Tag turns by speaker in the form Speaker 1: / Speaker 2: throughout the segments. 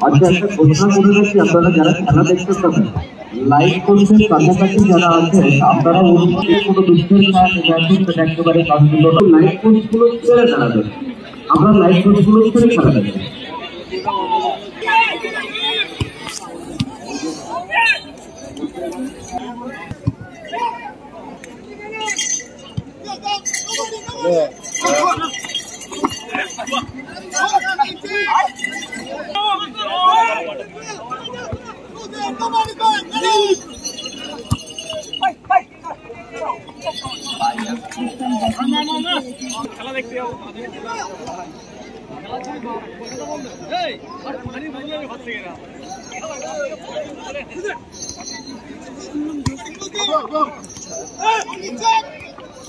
Speaker 1: আচ্ছা একটা ঘোষণা করে রাখছি আপনারা যারা খেলা দেখতে পাবেন লাইভ করছেন কাছাকাছি যারা আছে আপনারা অনুষ্ঠানে কোনো লাইভ কোর্সগুলো ছেড়ে খেলা ので。はい、は、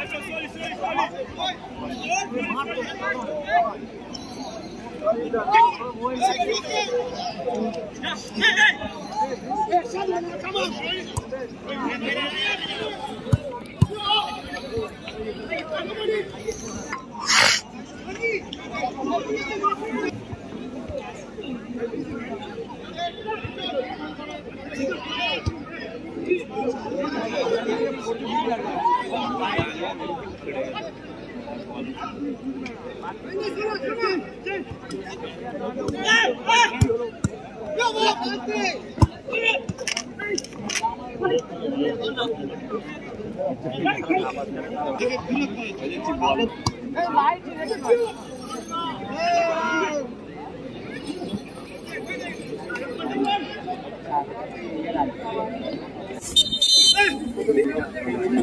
Speaker 1: Come on. 되게 그렇게 되겠지 뭐.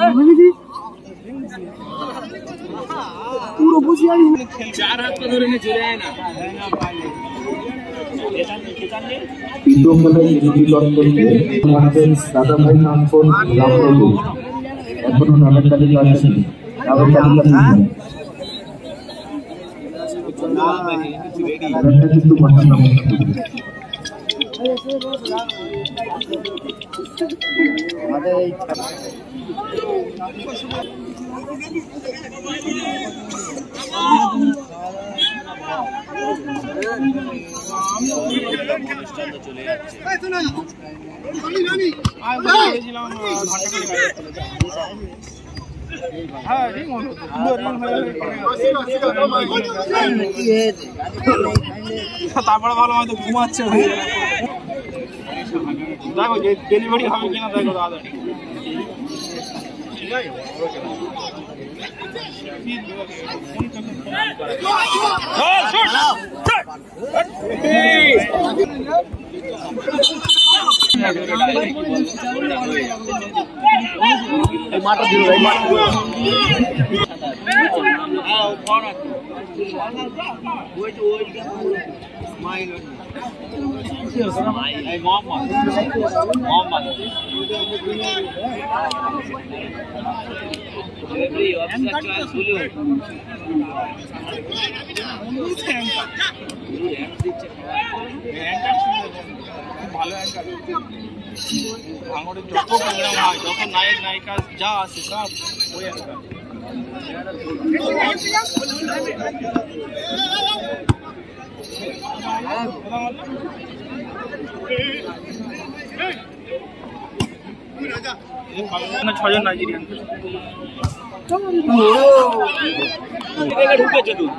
Speaker 1: দেখবেন ভিডিও খেলায় বিরোধী দলকে আমাদের দাদা ভাই নামপন রামপ্রভু এখনও নামের তালিকা আসেনি নামের তালিকা কিন্তু মাথার নাম
Speaker 2: তারপরে ভালো হয়তো ঘুমাচ্ছে। দেখো যে ডেলিভারি হবে কিনা দেখো দাদা टमाटर दिलो भाई टमाटर दिलो हाँ ngon mà ngon mà em cắn được ভাঙড়ের যত প্রোগ্রাম হয় যত নায়ক নায়িকা যা আছে সব ওই একটা ছজন নাইজেরিয়ান ঢুকেছে তুই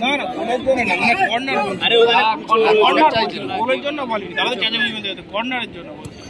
Speaker 2: না না জন্য না কর্নার আরে কর্নার গোলের জন্য বলিনি কর্নারের জন্য বলছি।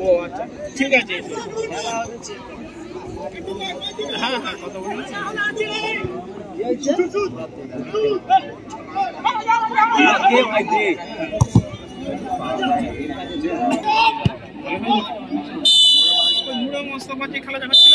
Speaker 2: ও আচ্ছা। ঠিক আছে। হ্যাঁ হ্যাঁ কথা বলেছি খেলা দেখাচ্ছে